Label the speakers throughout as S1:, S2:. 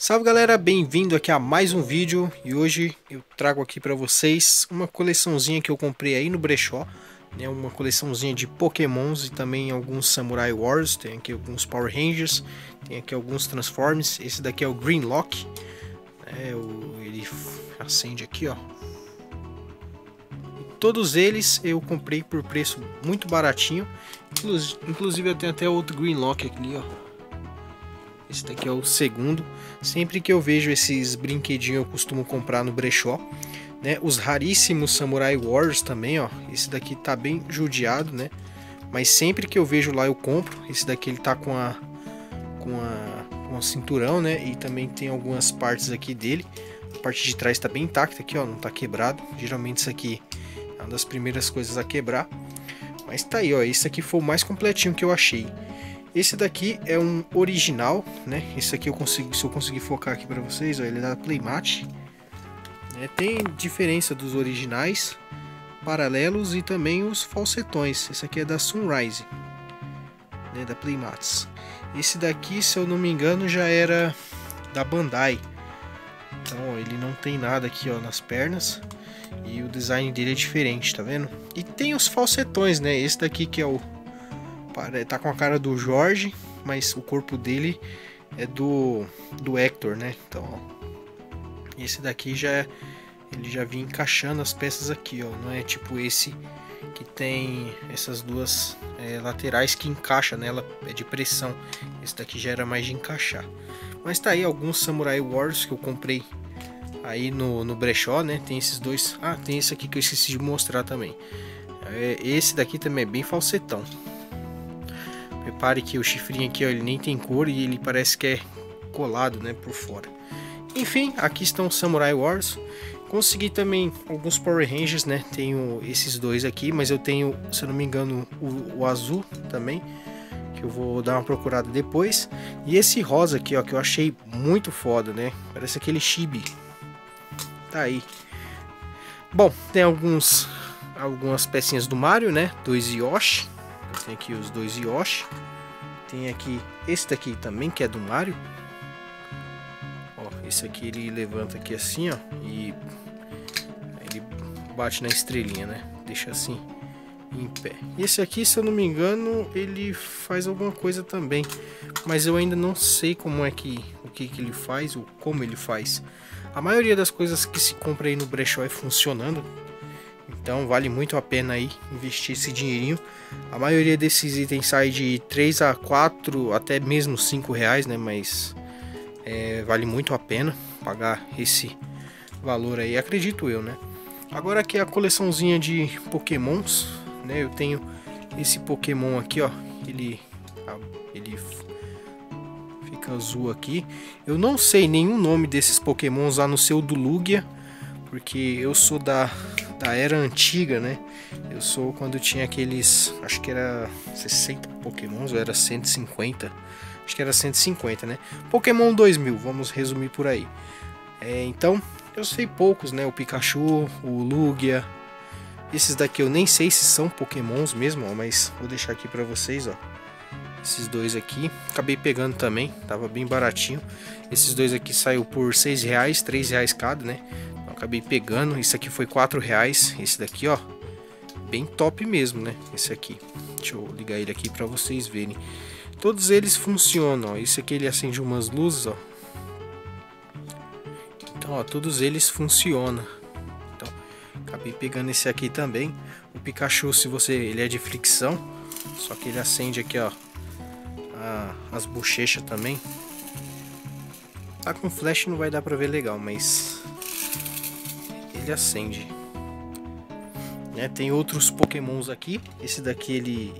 S1: Salve galera, bem-vindo aqui a mais um vídeo. E hoje eu trago aqui para vocês uma coleçãozinha que eu comprei aí no brechó né, uma coleçãozinha de pokémons e também alguns Samurai Wars, tem aqui alguns Power Rangers, tem aqui alguns Transformers, esse daqui é o Greenlock, é, o, ele acende aqui ó, todos eles eu comprei por preço muito baratinho, inclusive eu tenho até outro Greenlock aqui ó, esse daqui é o segundo. Sempre que eu vejo esses brinquedinhos eu costumo comprar no brechó. Né? Os raríssimos Samurai Wars também, ó. Esse daqui tá bem judiado, né? Mas sempre que eu vejo lá eu compro. Esse daqui ele tá com a com a com a cinturão, né? E também tem algumas partes aqui dele. A parte de trás está bem intacta aqui, ó, não tá quebrado. Geralmente isso aqui é uma das primeiras coisas a quebrar. Mas tá aí, ó, esse aqui foi o mais completinho que eu achei. Esse daqui é um original, né? Esse aqui eu consigo, se eu conseguir focar aqui para vocês, ó, ele é da Playmat. É, tem diferença dos originais, paralelos e também os falsetões. Esse aqui é da Sunrise, né, da Playmats. Esse daqui, se eu não me engano, já era da Bandai. Então, ó, ele não tem nada aqui, ó, nas pernas. E o design dele é diferente, tá vendo? E tem os falsetões, né? Esse daqui que é o tá com a cara do Jorge, mas o corpo dele é do do Hector, né? Então, ó, esse daqui já é, ele já vinha encaixando as peças aqui, ó, não é tipo esse que tem essas duas é, laterais que encaixa nela, é de pressão. Esse daqui já era mais de encaixar. Mas tá aí alguns Samurai Wars que eu comprei aí no, no brechó, né? Tem esses dois. Ah, tem esse aqui que eu esqueci de mostrar também. É, esse daqui também é bem falsetão. Repare que o chifrinho aqui ó, ele nem tem cor e ele parece que é colado né, por fora. Enfim, aqui estão Samurai Wars. Consegui também alguns Power Rangers, né? Tenho esses dois aqui, mas eu tenho, se eu não me engano, o, o azul também, que eu vou dar uma procurada depois. E esse rosa aqui, ó, que eu achei muito foda, né? Parece aquele chibi. Tá aí. Bom, tem alguns algumas pecinhas do Mario, né? Dois Yoshi. Tem aqui os dois Yoshi. Tem aqui esse daqui também, que é do Mario. Ó, esse aqui ele levanta aqui assim, ó. E ele bate na estrelinha, né? Deixa assim em pé. E esse aqui, se eu não me engano, ele faz alguma coisa também. Mas eu ainda não sei como é que o que, que ele faz, ou como ele faz. A maioria das coisas que se compra aí no brechó é funcionando. Então vale muito a pena aí investir esse dinheirinho. A maioria desses itens sai de 3 a 4, até mesmo 5 reais, né? Mas é, vale muito a pena pagar esse valor aí, acredito eu, né? Agora aqui a coleçãozinha de pokémons, né? Eu tenho esse pokémon aqui, ó. Ele, ele fica azul aqui. Eu não sei nenhum nome desses pokémons a não ser o do Lugia, porque eu sou da da era antiga, né? Eu sou quando tinha aqueles, acho que era 60 pokémons, ou era 150, acho que era 150, né? Pokémon 2000, vamos resumir por aí. É, então, eu sei poucos, né? O Pikachu, o Lugia, esses daqui eu nem sei se são pokémons mesmo, ó, mas vou deixar aqui para vocês, ó. Esses dois aqui, acabei pegando também, tava bem baratinho. Esses dois aqui saiu por 6 reais, 3 reais cada, né? Acabei pegando. Isso aqui foi 4 reais. Esse daqui, ó, bem top mesmo, né? Esse aqui. Deixa eu ligar ele aqui para vocês verem. Todos eles funcionam, ó. Esse aqui ele acende umas luzes, ó. Então, ó, todos eles funcionam. Então, acabei pegando esse aqui também. O Pikachu, se você, ele é de fricção, só que ele acende aqui, ó, a, as bochechas também. Tá com flash não vai dar pra ver legal, mas ele acende. Né, tem outros pokémons aqui. Esse daqui ele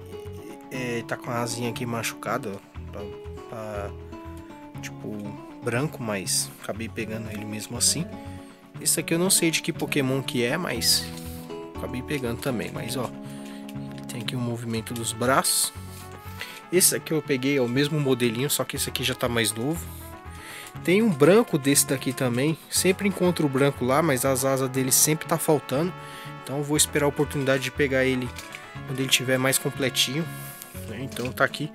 S1: é, tá com a asinha aqui machucada. Tá, tá, tipo branco, mas acabei pegando ele mesmo assim. Esse aqui eu não sei de que Pokémon que é, mas acabei pegando também. Mas ó, tem aqui o um movimento dos braços. Esse aqui eu peguei é o mesmo modelinho, só que esse aqui já tá mais novo. Tem um branco desse daqui também. Sempre encontro o branco lá, mas as asas dele sempre tá faltando. Então vou esperar a oportunidade de pegar ele quando ele tiver mais completinho. Então tá aqui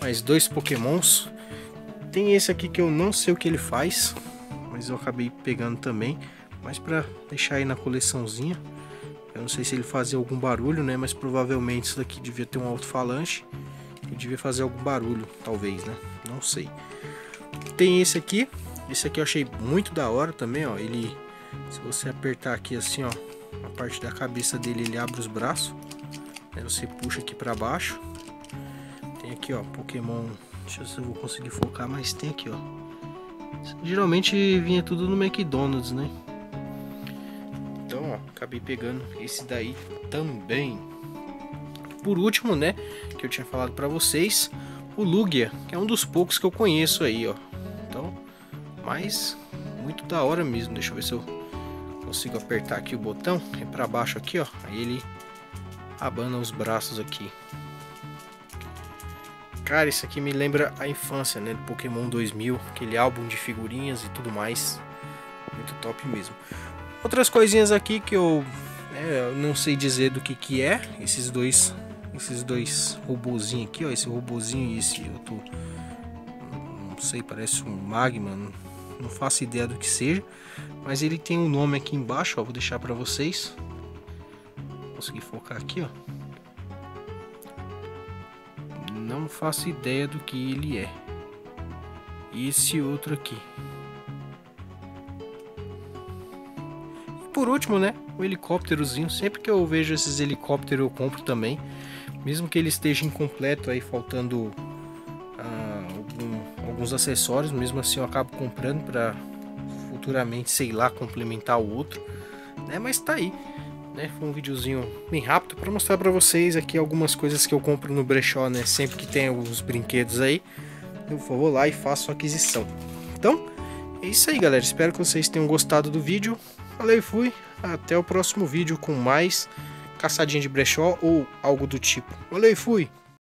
S1: mais dois pokémons. Tem esse aqui que eu não sei o que ele faz, mas eu acabei pegando também, mas para deixar aí na coleçãozinha. Eu não sei se ele fazia algum barulho, né? Mas provavelmente isso daqui devia ter um alto-falante. E devia fazer algum barulho, talvez, né? Não sei. Tem esse aqui. Esse aqui eu achei muito da hora também, ó. Ele, se você apertar aqui assim, ó, a parte da cabeça dele, ele abre os braços. Aí você puxa aqui para baixo. Tem aqui, ó, Pokémon. Deixa eu ver se eu vou conseguir focar, mas tem aqui, ó. Geralmente vinha tudo no McDonald's, né? Então, ó, acabei pegando esse daí também. Por último, né, que eu tinha falado para vocês, o Lugia, que é um dos poucos que eu conheço aí, ó. Mas muito da hora mesmo. Deixa eu ver se eu consigo apertar aqui o botão, é para baixo aqui, ó. Aí ele abana os braços aqui. Cara, isso aqui me lembra a infância, né, do Pokémon 2000, aquele álbum de figurinhas e tudo mais. Muito top mesmo. Outras coisinhas aqui que eu, né, eu não sei dizer do que que é, esses dois esses dois robozinhos aqui, ó, esse robozinho e esse outro, não sei, parece um magma, não, faço ideia do que seja, mas ele tem um nome aqui embaixo, ó, vou deixar para vocês. Consegui focar aqui, ó. Não faço ideia do que ele é. E esse outro aqui. E por último, né, o helicópterozinho. Sempre que eu vejo esses helicópteros eu compro também. Mesmo que ele esteja incompleto aí, faltando alguns acessórios, mesmo assim eu acabo comprando para futuramente, sei lá, complementar o outro, né? Mas tá aí, né? Foi um videozinho bem rápido para mostrar para vocês aqui algumas coisas que eu compro no brechó, né? Sempre que tem alguns brinquedos aí, eu vou lá e faço aquisição. Então, é isso aí, galera. Espero que vocês tenham gostado do vídeo. Valeu e fui. Até o próximo vídeo com mais caçadinha de brechó ou algo do tipo. Valeu e fui!